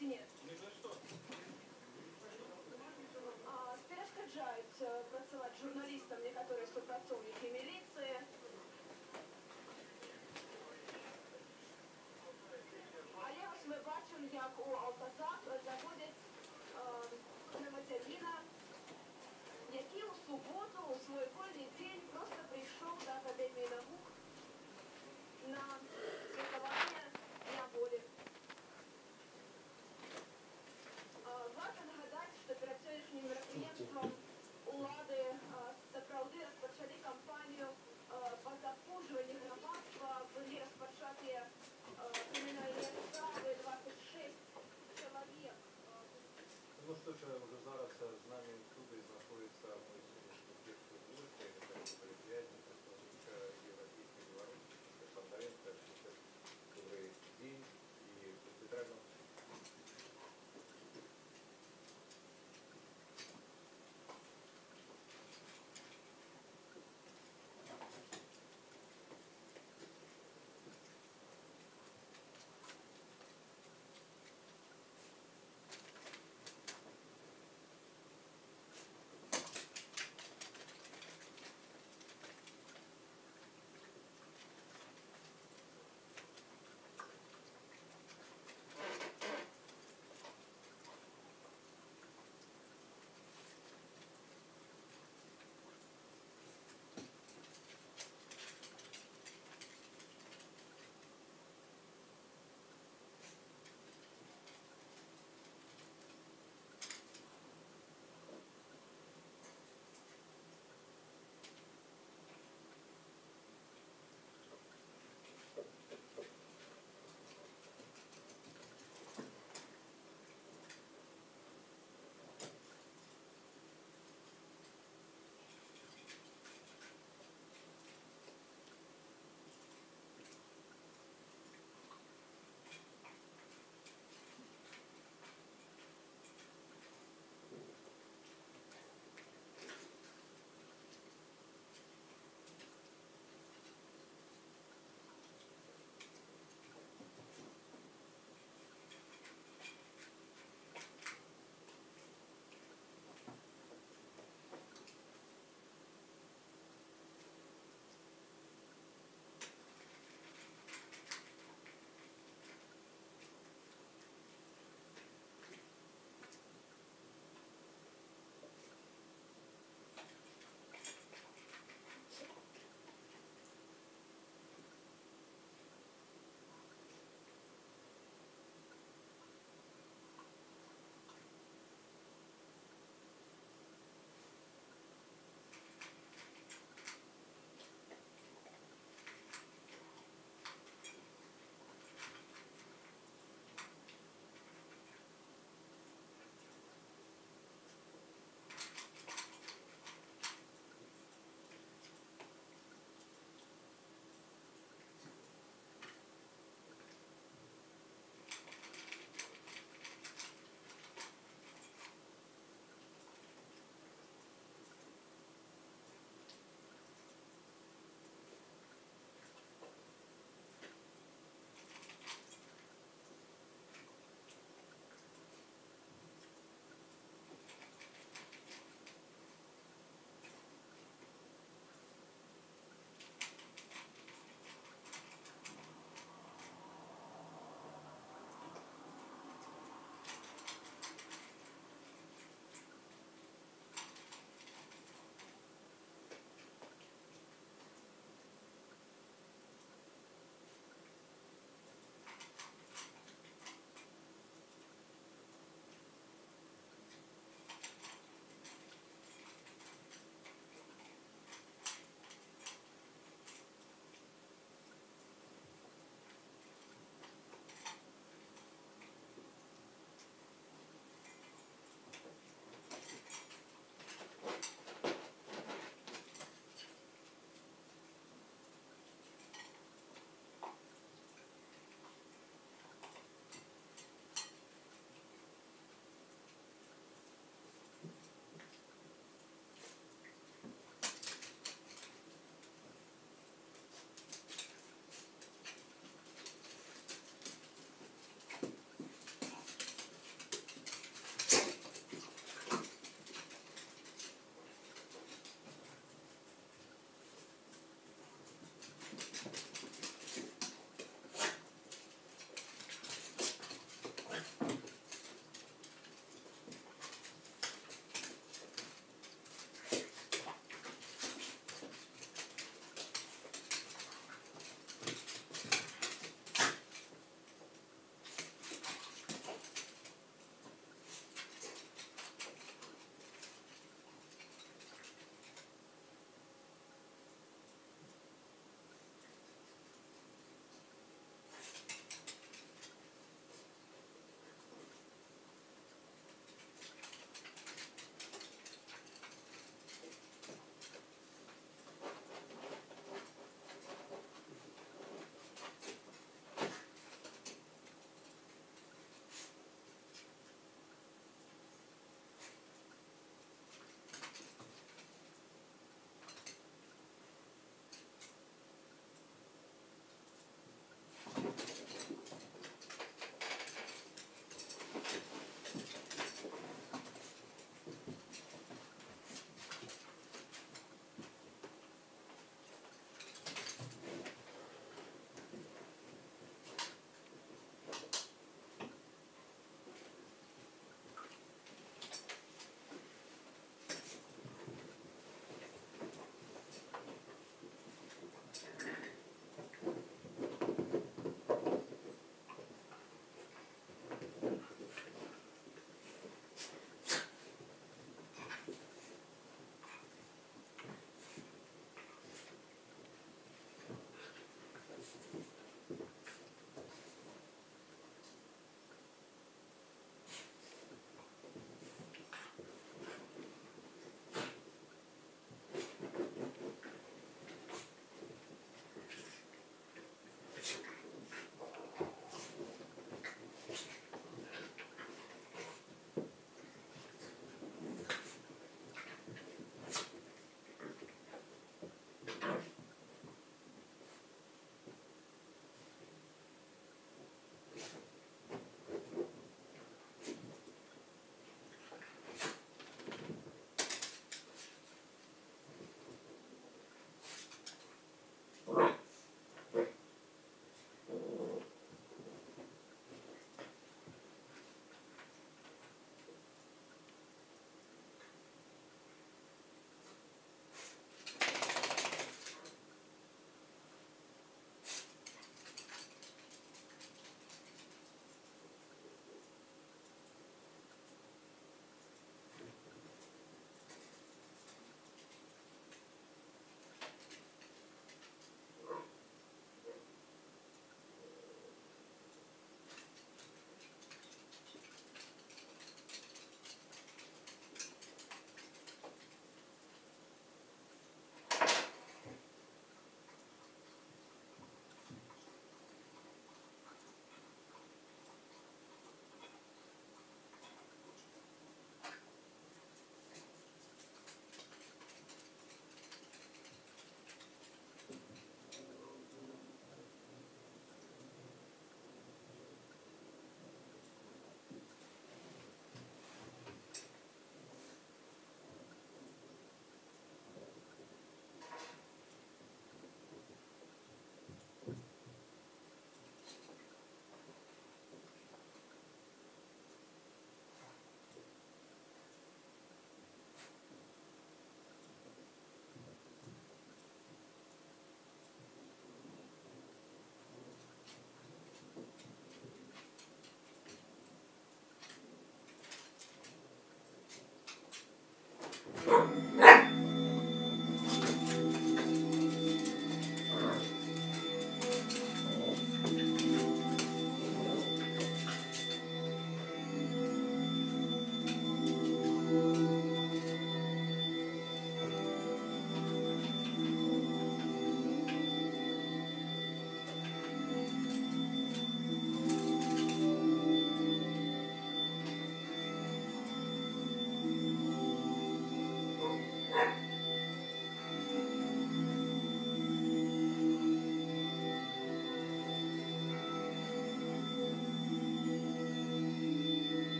інцидент. А, Перешкоджають э, працювати журналістам некоторі співпрацівники міліції. Але уж мы бачим, как у Алтазак заводять громадянина, э, який у Субботу у своєму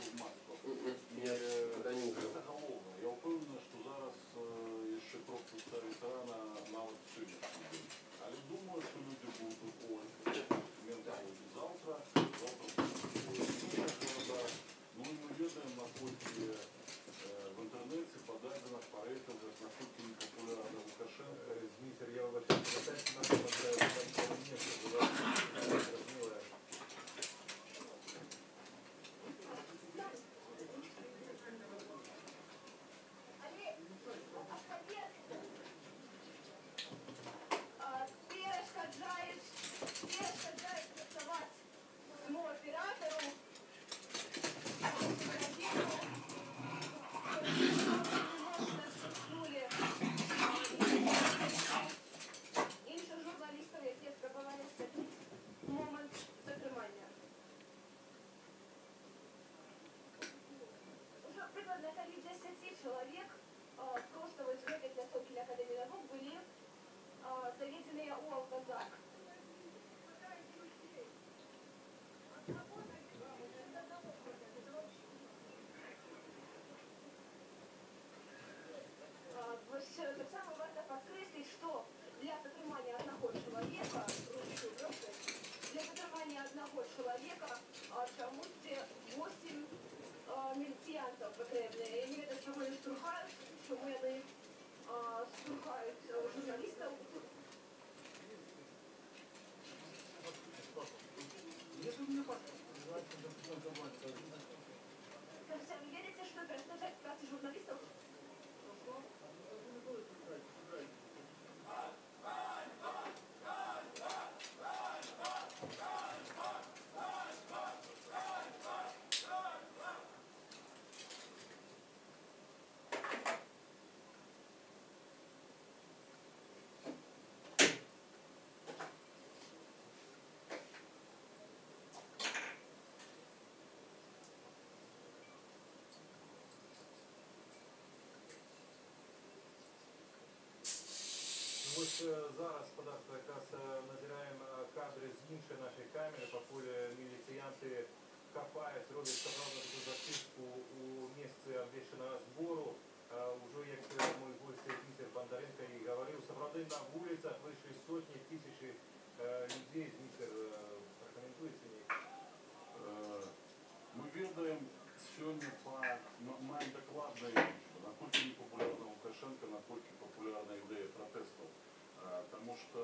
сходились в Ось е, зараз податку якраз е, назираємо е, кадри з іншої нашої камери, поки міліціянти копають, роблять справді таку зачистку у місці обвішеного збору. Е, Уже як е, мой гость Дмитрий Бондаренко і говорив, справді на вулицях вийшли сотні, тисячі е, людей. Дмитр, е, прокоментуйте мені. Е, Ми ведаємо сьогодні по м- маємо докладне рішення, наскільки не популярна Лукашенко, наскільки популярна ідея протестів. Е, Тому що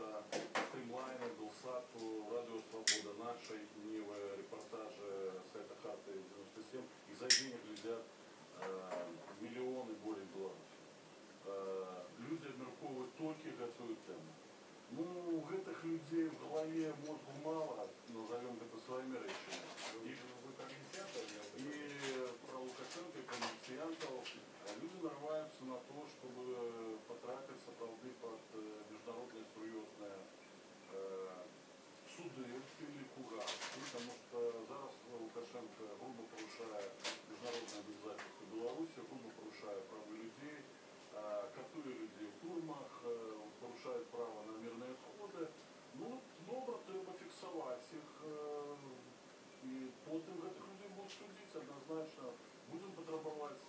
стрімлайни, Белсату, Радіо Свобода, наші дневі репортажі сайта Харти 97, і за денег глядять е, мільйони более Білорусі. Е, Люди обмірковують тільки гэтую тему. Ну, у гэтых людей в голове мозгу мало, назовем это своими речами. Ви, И, ви про міліціянтів? и про Лукашенко, и про милициантов а люди нарываются на то, чтобы потрапиться полды под э, международные серьезные э, суды или кураски, потому что зараз Лукашенко грубо порушая международные обязательства Беларуси, грубо порушая права людей, э, катуя людей в тюрьмах, э, порушает право на мирные сходы. Ну, добре треба фіксувати їх е, і потім гэтых людей будуть судити однозначно. Будем потребовать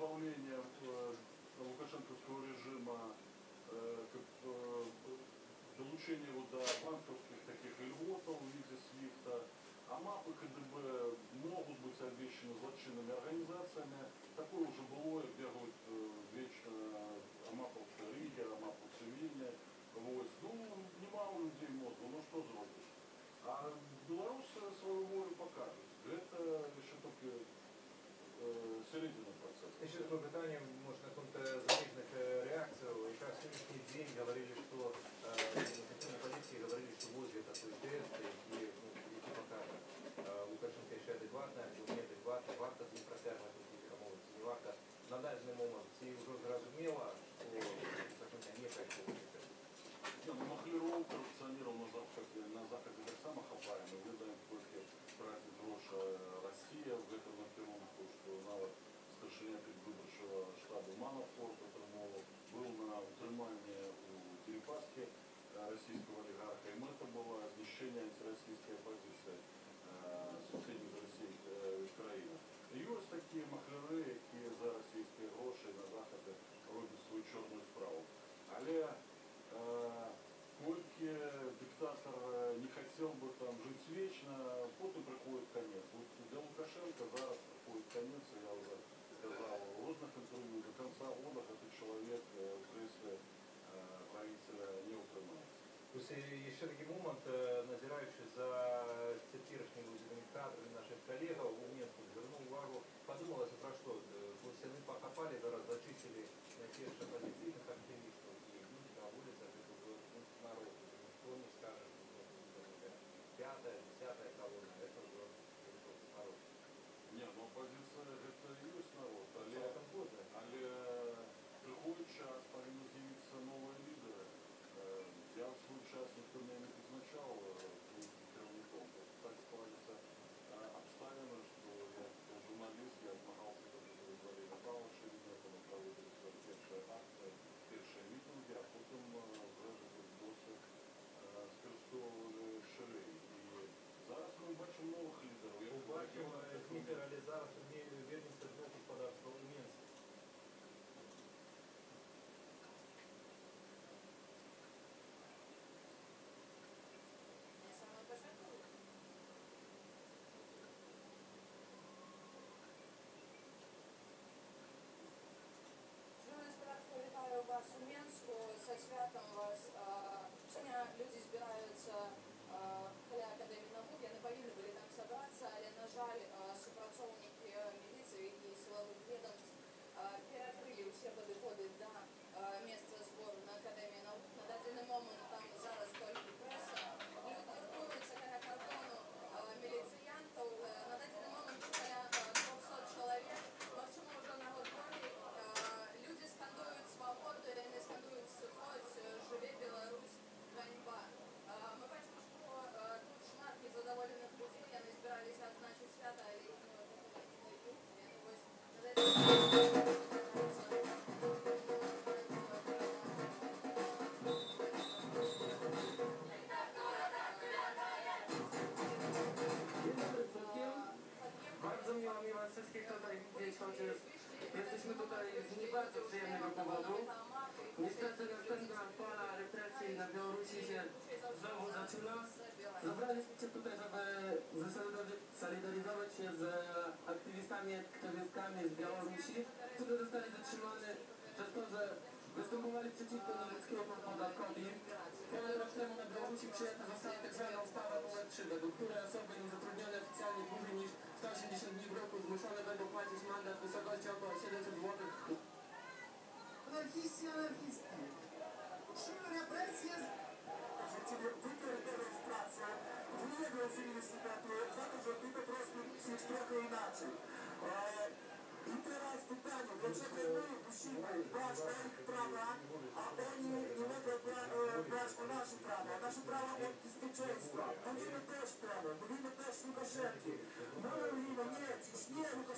позбавления э, лукашенковского режима, э, э, долучения его до банковских таких льготов в виде свифта. А мапы КДБ могут быть обещаны злочинными организациями. Такое уже было, бегают вечно Амаповцы Риги, Амаповцы Вильня. Ось. Ну, немало людей мозгу, ну что зробишь? А белорусы свою волю покажут. Это еще только э, середина ты сейчас такое питание, может, на каком-то зарубежных э, реакциях. И как в сегодняшний день говорили, что э, на позиции говорили, что возле такой тест, и, ну, пока типа э, Лукашенко еще адекватно, неадекватно, варто з ним протягнути, типа, мовити, не варто. На данный момент и уже зрозуміло, що Лукашенко не працює. Не, ну махлеров, коррупционеров на Западе, на Западе так само хапаем, и выдаем член виборчого штабу МАНО форту Терново, был на утриманні у Дерипаске э, російського олігарха. І мета була знищення антиросійської опозиції э, сусідніх Росії э, країни. І ось такі махляри, які за російські гроші на заходи роблять свою чорну справу. Але Кольки диктатор не хотел бы там жить вечно, потом приходит конец. Вот для Лукашенко зараз приходит конец, и я уже нужно контролировать. До конца отдыха ты человек э,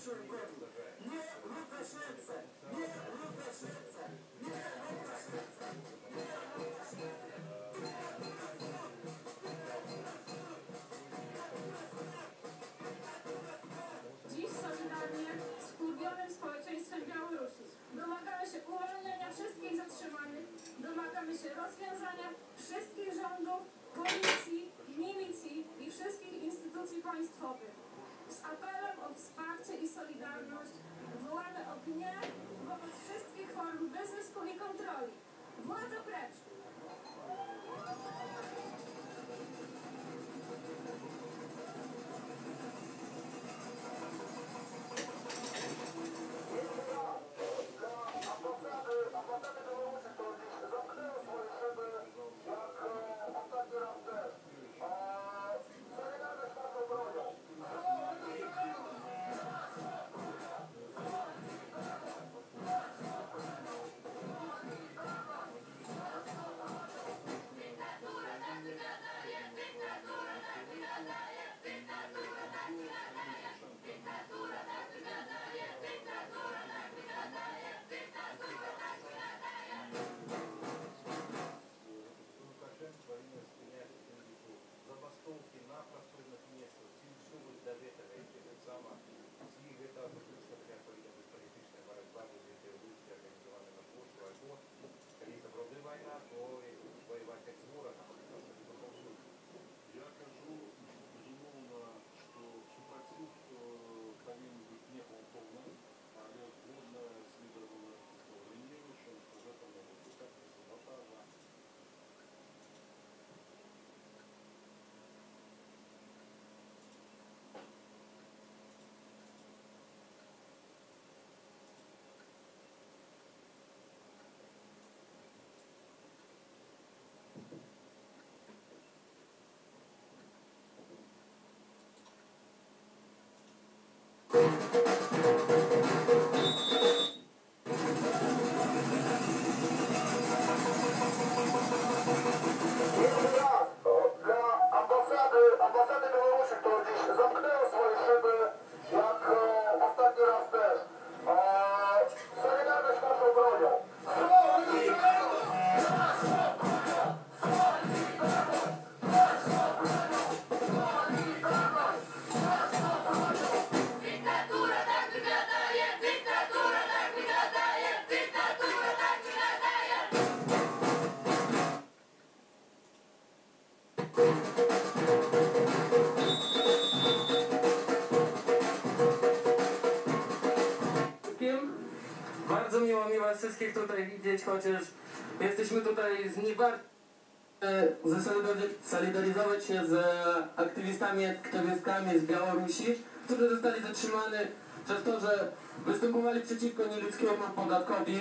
Лукашенко. Не Лукашенко. Не Лукашенко. Dziś solidarnie z kurwionym społeczeństwem Białorusi domagamy się uwolnienia wszystkich zatrzymanych, domagamy się rozwiązania wszystkich rządów, policji, milicji i wszystkich instytucji państwowych. Z apelem o wsparcie i solidarność wołamy o gniew wobec wszystkich form bez bezmysłowej kontroli. Władza precz! Tutaj widzieć, chociaż jesteśmy tutaj z niebardziej zasolidaryzować się z aktywistami, aktywistkami z Białorusi, którzy zostali zatrzymani przez to, że występowali przeciwko nieludzkiemu podatkowi.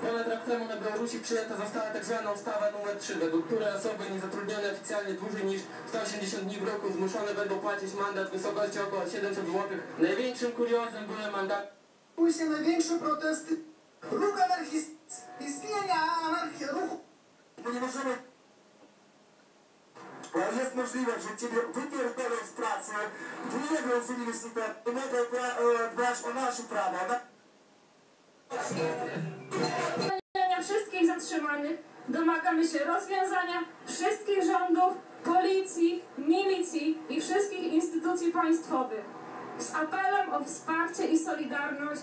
Ponad rok temu na Białorusi przyjęta została tak zwana ustawa nr 3, według której osoby niezatrudnione oficjalnie dłużej niż 180 dni w roku zmuszone będą płacić mandat w wysokości około 700 zł. Największym kuriozem były mandaty Pójście na większe protesty, ruch anarchist, istnienia anarchii, ruchu. Bo nie możemy... Jest możliwość, że ciebie wypierdolą z pracy, wyjebią z uniwersytetu, dba- e, dbać o nasze prawa. Na... uwolnienia wszystkich zatrzymanych, domagamy się rozwiązania wszystkich rządów, policji, milicji i wszystkich instytucji państwowych z apelem o wsparcie i solidarność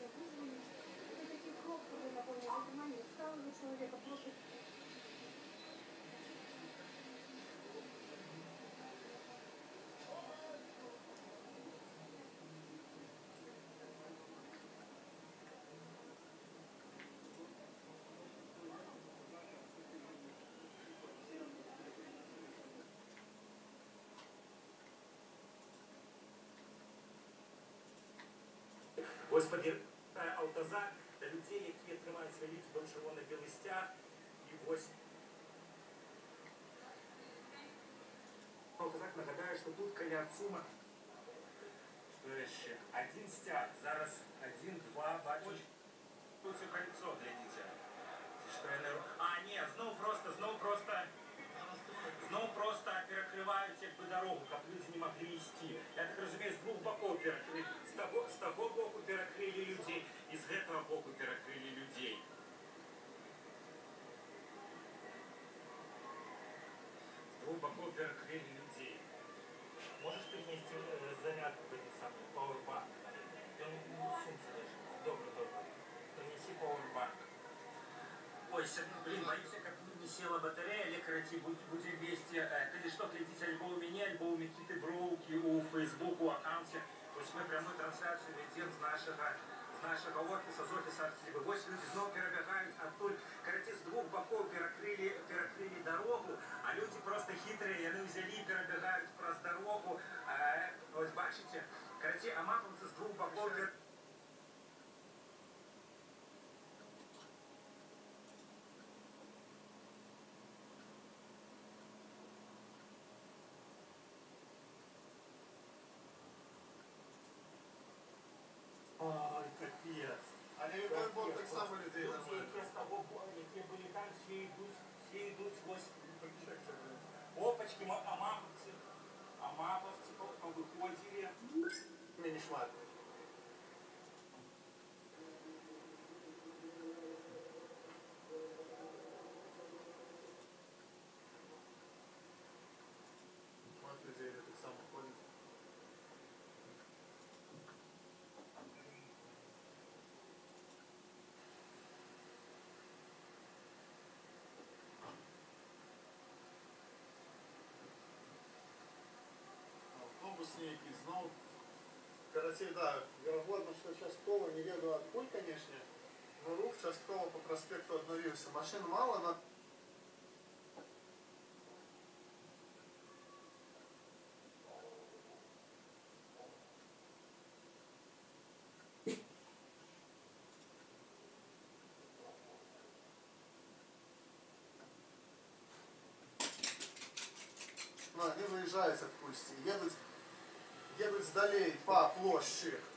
їм удалося визволити. Це такі кроки на повне затримання ставили чоловіка просто Господи, е, Алтазар та людей, які тримають свої ліки до червоно-білий стяг. І ось Алтазак нагадає, що тут каля Цума. Що ще? Один стяг, зараз один, два, бачиш. Тут це кольцо, глядите. Це що я не ру- А, ні, знов просто, знов просто Знов просто перекривають якби дорогу, щоб люди не могли йти. Я так розумію, з двох боків перекрили. З того, з того боку перекрили людей, і з цього боку перекрили людей. З двох боків перекрили людей. Можеш принести е, зарядку в этот самый пауэрбанк? Он ну, в сумке лежит. Добре, добре. Принеси пауэрбанк. Ой, сегодня, блин, боюсь, как не села батарея, лекарі будь- будем вести. Е, Коли що, глядите альбом у меня, альбом у Микиты Броуки у Facebook, у аккаунте. Ось ми пряму трансляцію ведемо з нашого, з нашого офісу, з офісу Артиби. Ось люди знову перебігають оттуль. Короче, з двох боків перекрили, перекрили дорогу, а люди просто хитрі, вони взяли і перебігають просто дорогу. Е, Ось бачите? Короче, а маповці з двох боків перекрили. Мені Короче, да, вероятно, що частково, не веду откуль, конечно, но рух частково по проспекту обновився. Машин мало, на Ну, они выезжают от Пульсти, едут, едут далей по площади.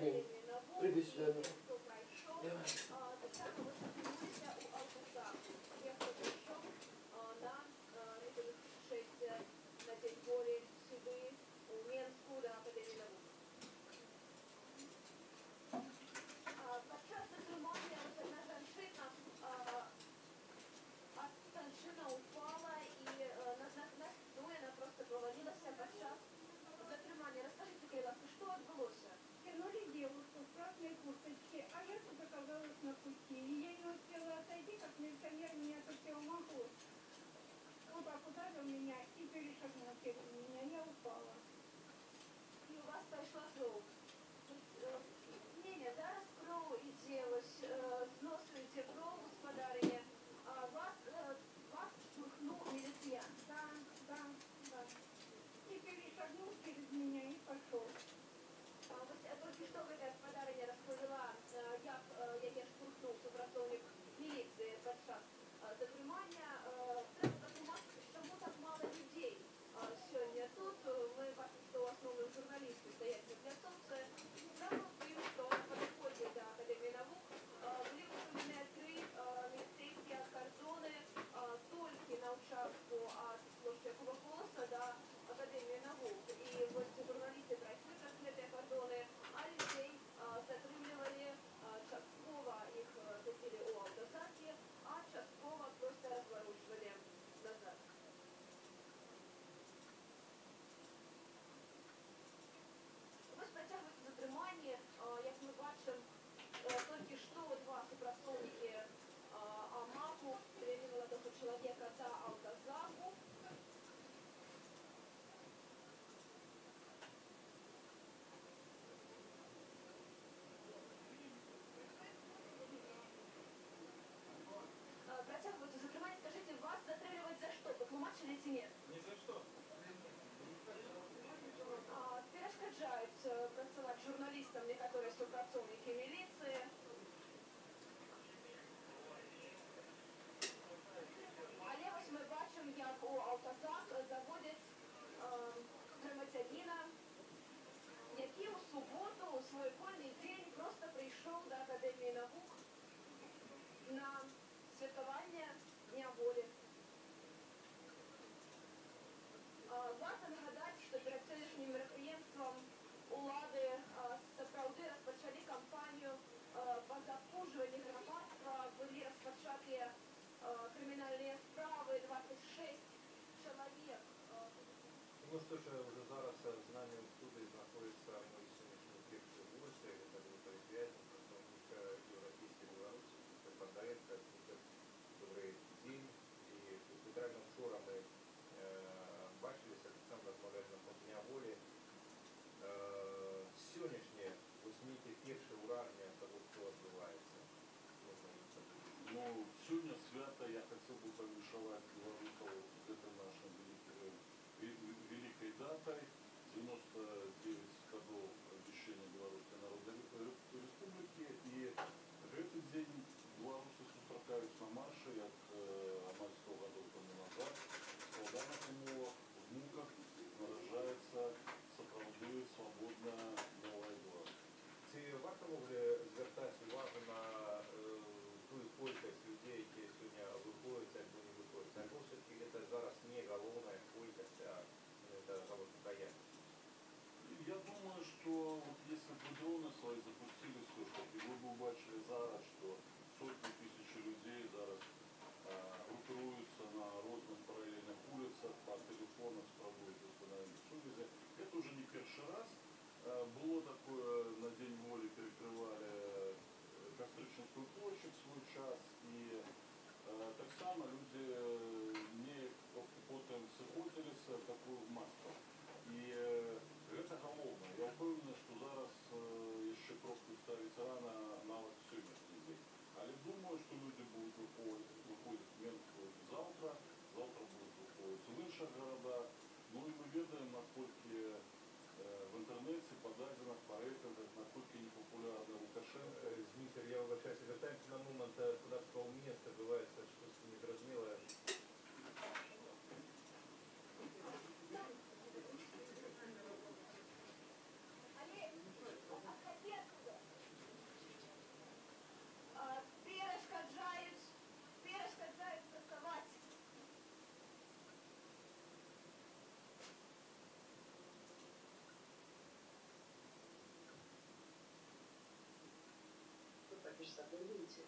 Ну е, Э, кримінальні справи, 26 чоловік. Э, ну що ж, вже зараз знанням суду знаходиться а мої сьогоднішні перші вулиці, це були переприятия представника Європейської э, Білорусі, це Бондаренко, добрий день. І буквально бачилися, так само розмовляли на Дня волі. Сьогоднішнє, возьміть перше ураження того, что відбувається. Ну, сегодня я хотел бы повышевать главу, это нашим великим ну, люди.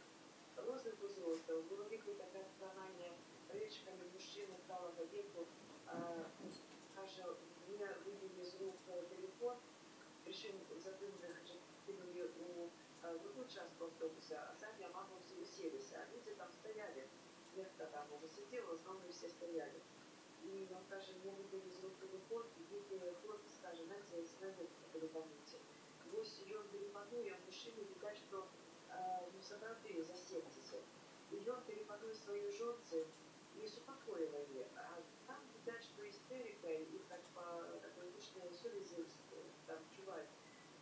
Розных узростов, было викрито персональне речками мужчины сталого веку. А, каже, мне выбили из рук э, телефон, причем затыльно кинули у э, другую часть автобуса, а сами мама все уселись, а люди там стояли. Мягко там уже сидел, в основном все стояли. И он каже, мне выбили из рук телефон, и видели хлопец, каже, знаете, я знаю, как вы помните. Вось ён перепадуе мужчыну відаць што э, ну сапраўды за 70 і ён перепадуе сваёй жонцы не супакоіла яе а там відаць што істэрыка і так па такой гучнай сувязі э, там чуваць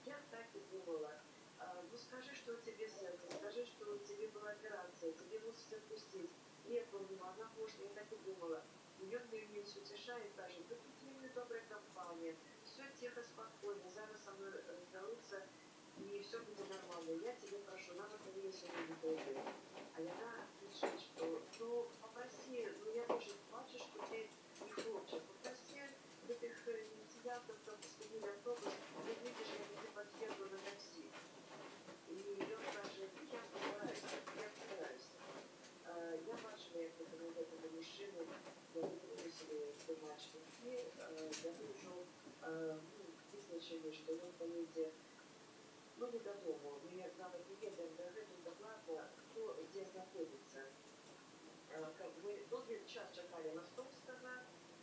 я так і думала а, ну скажи что у тебе сердце скажи что у тебе была операция тебе мусить отпустить и я помнила она может я так и думала і ён мяне утешает каже да тут вельмі добрая кампанія все тихо, спокойно, зараз со мной разберутся, и все будет нормально. Я тебе прошу, нам это не сегодня не А она пишет, что, ну, попроси, ну, я тоже плачу, что ты не хлопчик, попроси этих э, инициаторов, там, поступили автобус, ты видишь, я тебе подъеду на такси. И он каже, я постараюсь, я постараюсь. Е, Я бачила, як ви доведете до мужчини, я витрусили домашні і е, я вижу е, ну, визначили, що він поїде ну, не додому. Ми як навіть не їдемо до гэту докладно, хто де знаходиться. Е, как Ми довгий час чекали Московського,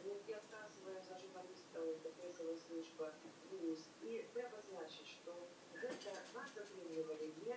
які відказує за журналістів та пресова служба НУС. І треба значити, що гэта нас затрымлівали не не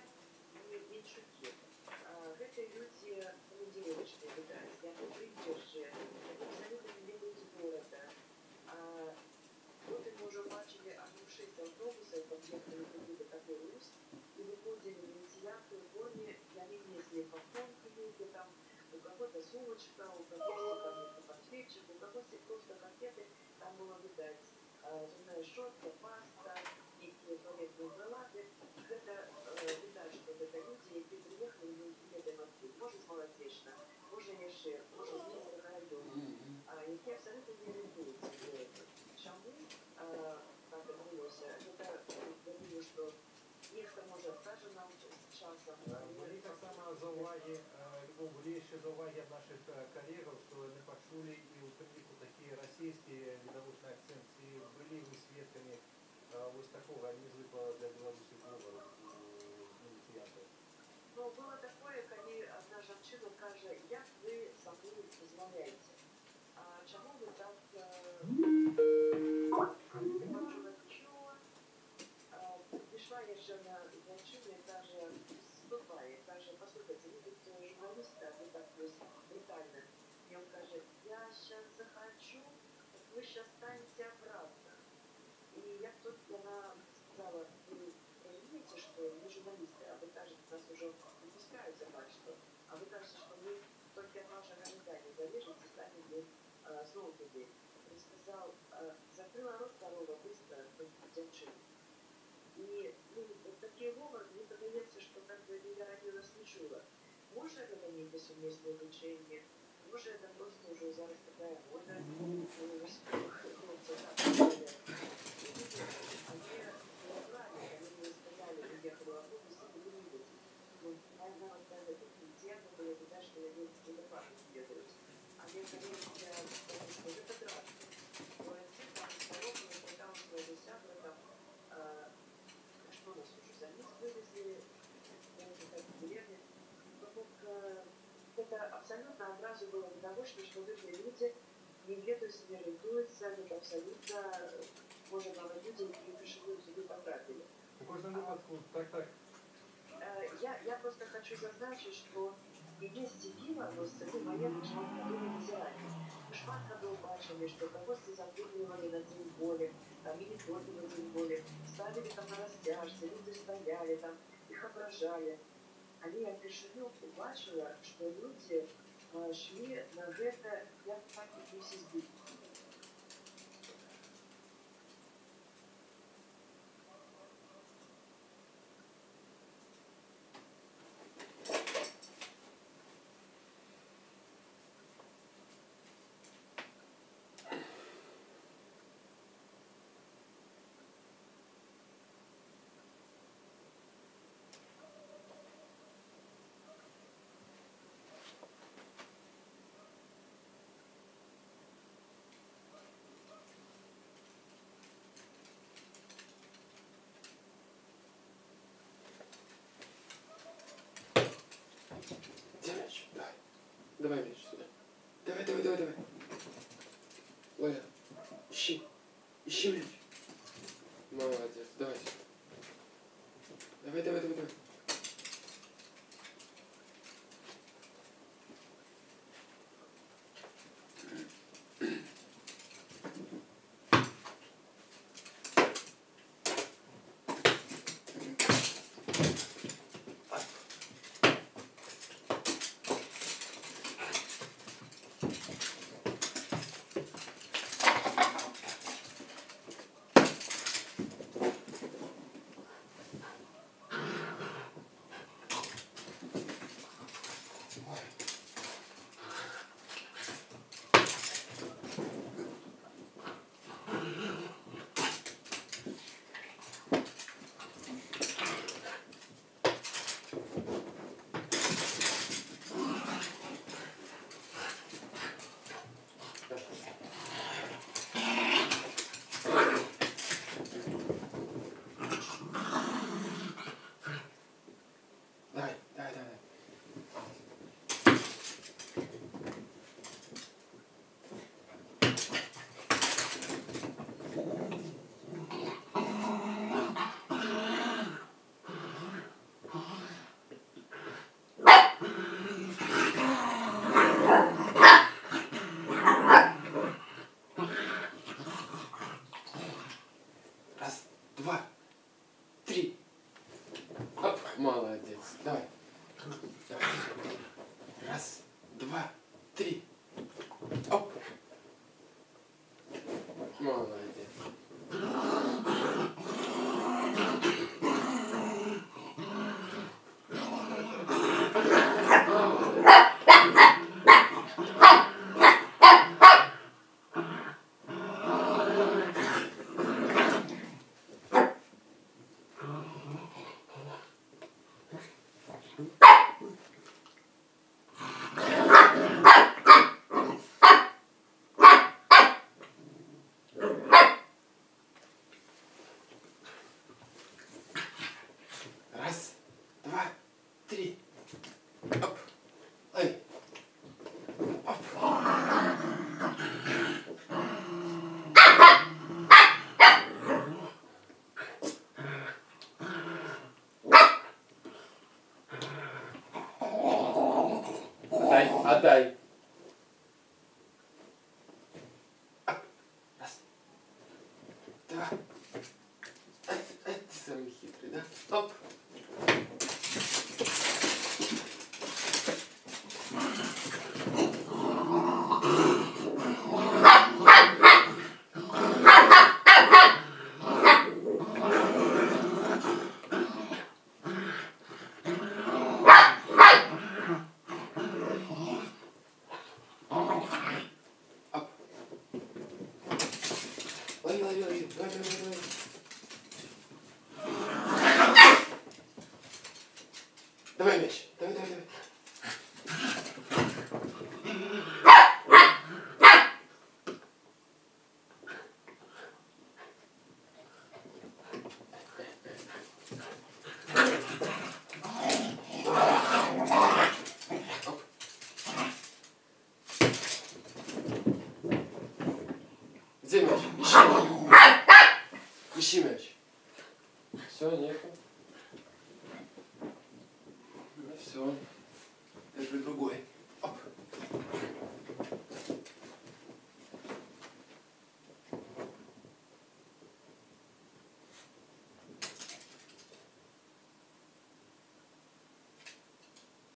что мы журналисты, а вы кажете, нас уже выпускают за качество, а вы кажете, что мы только от вашего комментария завяжемся, станем мы э, снова людей. Он сказал, э, закрыла рот корова быстро, девчина. І ну, от такий говор, мені подається, що как бы я раді нас не чула. Може це якесь сумісне обучення, може це просто вже зараз така мода хлопців, так, але это абсолютно образу было удовольствие, что люди, люди не ведут себе рятуются, это абсолютно можно было люди и пошли себе кожному випадку, так, так. Э, Я, я просто хочу зазначить, что і є степіва, но з цим воєнним шматкадовим ветераном. Ми шматкадов бачили, що когось запитували на день болі, там, или тільки на день болі, ставили там на розтяжці, люди стояли там, їх ображали. Але я тишину побачила, що люди э, шли на це, як так і місіс Gracias.